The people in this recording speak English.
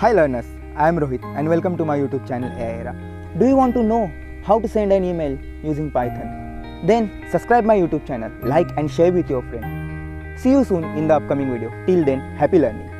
Hi learners, I am Rohit and welcome to my YouTube channel AI Do you want to know how to send an email using Python? Then subscribe my YouTube channel, like and share with your friend. See you soon in the upcoming video. Till then, happy learning.